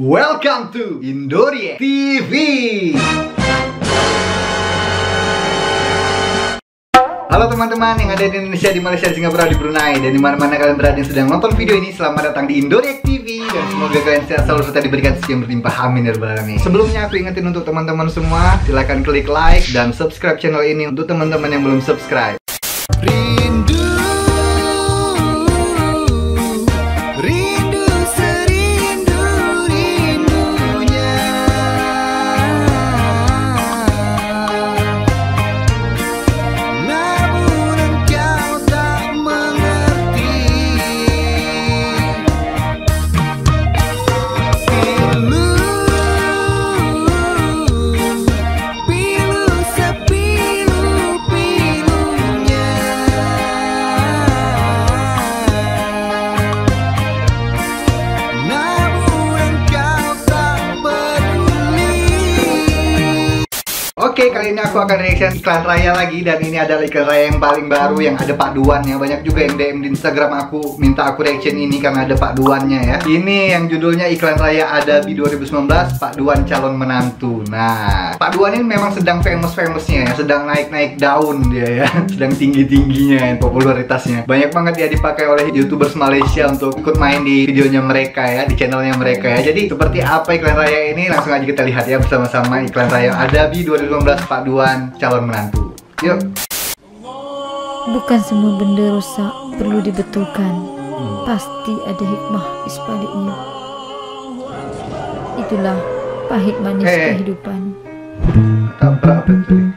Welcome to Indorie TV. Halo teman-teman yang ada di Indonesia, di Malaysia, di Singapura, di Brunei Dan di mana-mana kalian berada yang sedang nonton video ini Selamat datang di Indorie TV Dan semoga kalian sehat selalu serta diberikan sekian berlimpah amin ya rabbal. Sebelumnya aku ingetin untuk teman-teman semua Silahkan klik like dan subscribe channel ini Untuk teman-teman yang belum subscribe Rindu Oke, kali ini aku akan reaction iklan raya lagi dan ini adalah iklan raya yang paling baru yang ada Pak Duannya. Banyak juga yang DM di Instagram aku minta aku reaction ini karena ada Pak Duannya ya. Ini yang judulnya iklan raya ada di 2019 Pak Duan calon menantu. Nah, Pak Duan ini memang sedang famous-famousnya ya, sedang naik-naik daun dia ya, sedang tinggi-tingginya ya, popularitasnya. Banyak banget dia dipakai oleh YouTubers Malaysia untuk ikut main di videonya mereka ya, di channelnya mereka ya. Jadi seperti apa iklan raya ini langsung aja kita lihat ya bersama-sama iklan raya Adabi 2015 Pak Duan calon menantu. Yuk. Bukan semua benda rosak perlu dibetulkan. Pasti ada hikmah di sebaliknya. Itulah pahit manis Eh. kehidupan. Tabrak betul.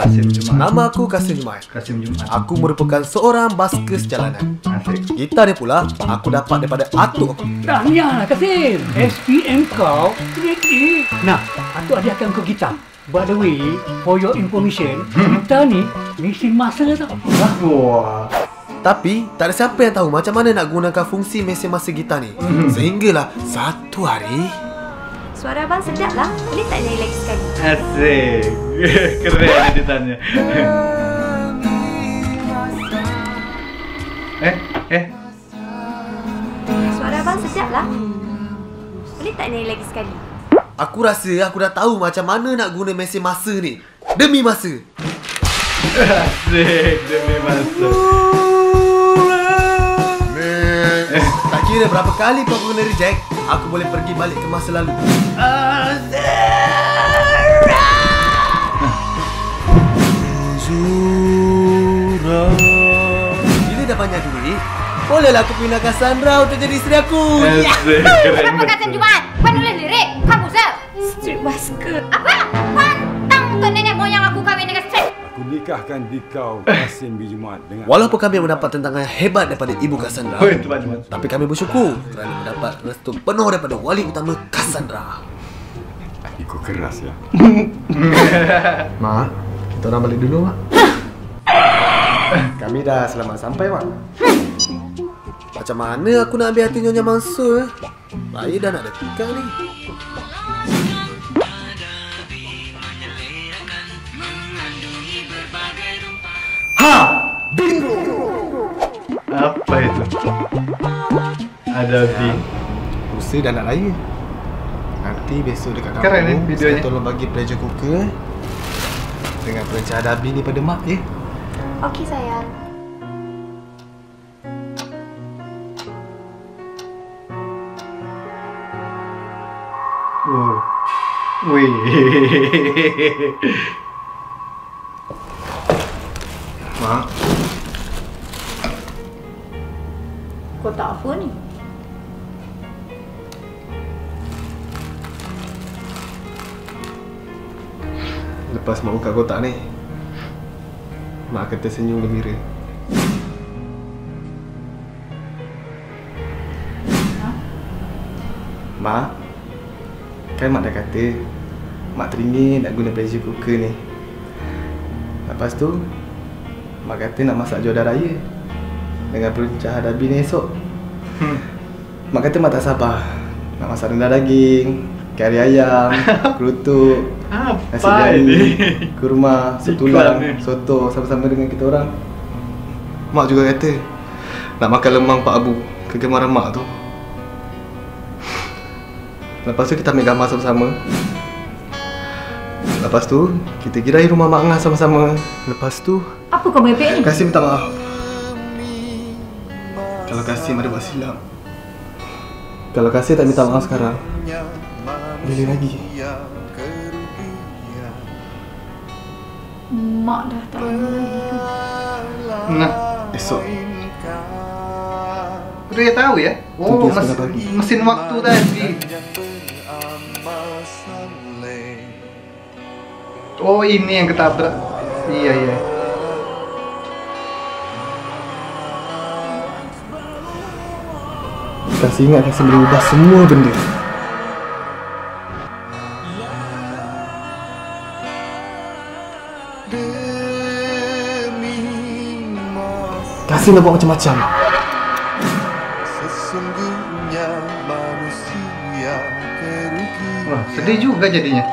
Kasim Jumat. Nama aku Kasim Jumaid. Kasim Jumat. Aku merupakan seorang baskers jalanan. Asik. Gitar ni pula aku dapat daripada atuk aku. Tahniah lah Kasim SPM kau grade A Nah, atuk ajarkan kau gitar By the way, for your information Kita ni mesin masa tau Wah, Wah. Tapi tak ada siapa yang tahu macam mana nak gunakan fungsi mesin masa gitar ni. Sehinggalah satu hari Suara abang sedap lah. Boleh tak nyanyi lagi sekali? Asik. Keren editannya. eh, eh. Suara abang sedap lah. Boleh tak nyanyi lagi sekali? aku rasa aku dah tahu macam mana nak guna mesin masa ni. Demi masa. Asik demi masa. Eh, tak kira berapa kali kau guna reject, aku boleh pergi balik ke masa lalu. Bila dah banyak duit, bolehlah aku pindahkan Sandra untuk jadi isteri aku. Asik. Keren Kenapa Kasim betul. Jumat? Puan nulis lirik? Kamu Sir? Street basker. Apa? Puan tang untuk nenek moyang aku? Aku nikahkan dikau Kasim Bijumat dengan Walaupun kami mendapat tentangan hebat daripada ibu Cassandra, Oh, Jumat. tapi kami bersyukur kerana mendapat restu penuh daripada wali utama Cassandra. Ikut keras ya Ma, kita orang balik dulu, Mak. Kami dah selamat sampai, Mak. Macam mana aku nak ambil hati Nyonya Mansur? eh? Raya dah nak dekat ni. Ada di. Lusa dah nak raya. Nanti besok dekat kampung, Keren, eh, saya tolong bagi pressure cooker dengan perencanaan Adabi ni pada Mak, ya. Okey sayang. Oh. Wih. Mak, Kau tak apa ni? Lepas Mak buka kotak ni, Mak akan tersenyum gembira. Mak, kan Mak dah kata Mak teringin nak guna pressure cooker ni. Lepas tu, Mak kata nak masak jodoh raya dengan peruncah hadabi ni esok. Mak kata Mak tak sabar nak masak rendang daging, kari ayam, kerutuk, nasi Apa biryani, ini? kurma, sop Iklan tulang, ni. soto sama-sama dengan kita orang. Mak juga kata nak makan lemang Pak Abu, kegemaran mak tu. Lepas tu kita ambil gambar sama-sama. Lepas tu kita girai rumah Mak Ngah sama-sama. Lepas tu Apa kau merepek ni? Kasim minta maaf. Kalau Kasim ada buat silap. Kalau Kasim tak minta maaf sekarang, boleh lagi. Mak dah tak lagi? Nah, Esok udah ya tahu ya. Oh, mes- mesin waktu tadi. Oh, ini yang ketabrak. Iya, iya. Kasih ingat Kasih boleh ubah semua benda. Kasih nak buat macam-macam. Sesungguhnya manusia kerugian Wah, sedih juga jadinya.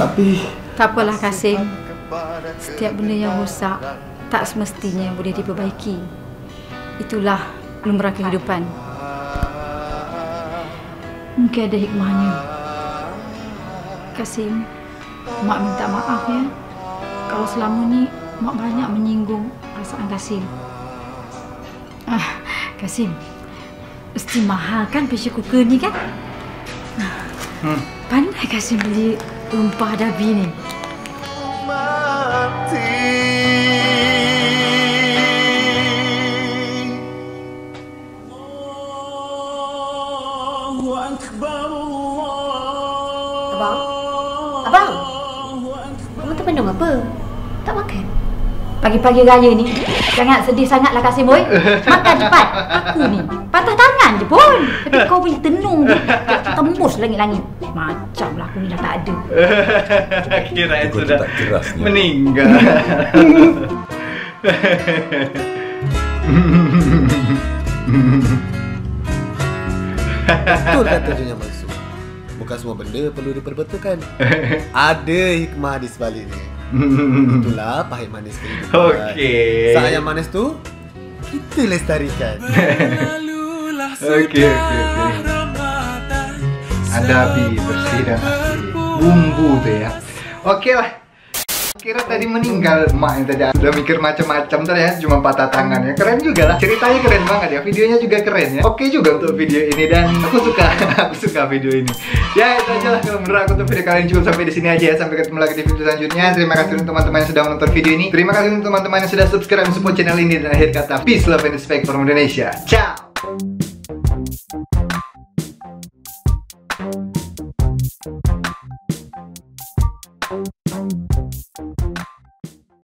Tapi Tak apalah Kasim. Setiap benda yang rosak tak semestinya boleh diperbaiki. Itulah lumrah kehidupan. Mungkin ada hikmahnya. Kasim, Mak minta maaf ya. Kalau selama ni Mak banyak menyinggung perasaan Kasim. Ah, Kasim, mesti mahal kan pressure cooker ni kan? Hmm. Pandai Kasim beli rumpah Dabi ni. Abang? Kamu terpendung apa? Tak makan? Pagi-pagi raya ni Jangan sedih sangatlah Kasim boy Makan cepat Aku ni Patah tangan je pun Tapi kau boleh tenung je Tembus langit-langit Macam lah aku ni dah tak ada sudah tak kerasnya. meninggal. Betul kata Nyonya Mansur. Bukan semua benda perlu diperbetulkan. Ada hikmah di sebaliknya. Itulah pahit manis kehidupan. Okey. Saat yang manis tu, kita lestarikan. Okey, okey, okey. Ada api bersih dan asli. Bumbu tu ya. Okey lah. Kira tadi meninggal mak yang tadi. Udah mikir macam-macam ternyata cuma patah tangan ya. Keren juga lah. Ceritanya keren banget ya. Videonya juga keren ya. Oke juga untuk video ini dan aku suka aku suka video ini. Ya itu aja lah kalau menurut aku untuk video kali ini. Cukup sampai di sini aja ya. Sampai ketemu lagi di video selanjutnya. Terima kasih untuk teman-teman yang sudah menonton video ini. Terima kasih untuk teman-teman yang sudah subscribe support channel ini. Dan akhir kata peace love and respect from Indonesia. Ciao